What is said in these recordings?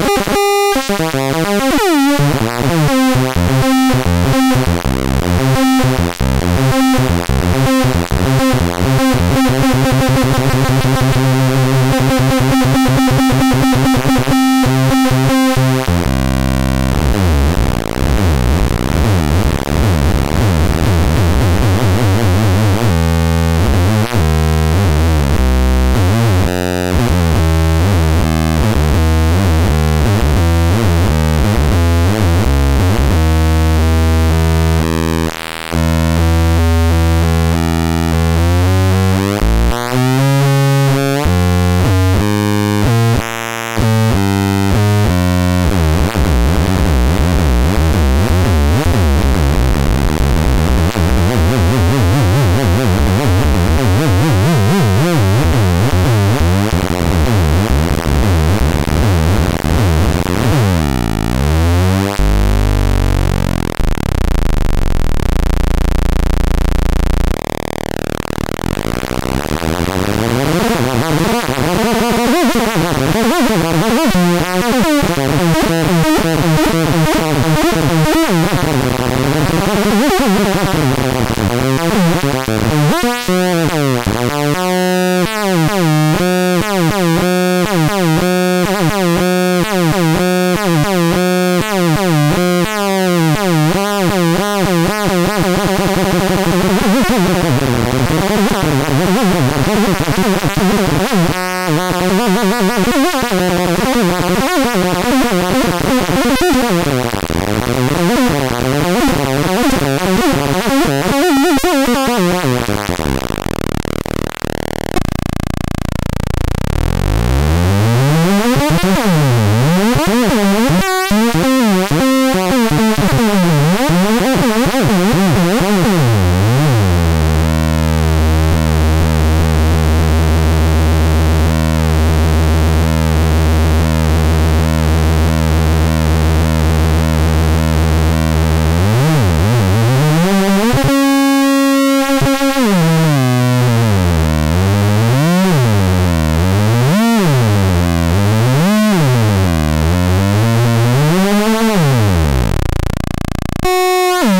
you. I'm sorry. Mm-hmm.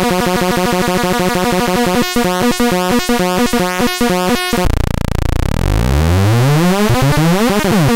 Thank you.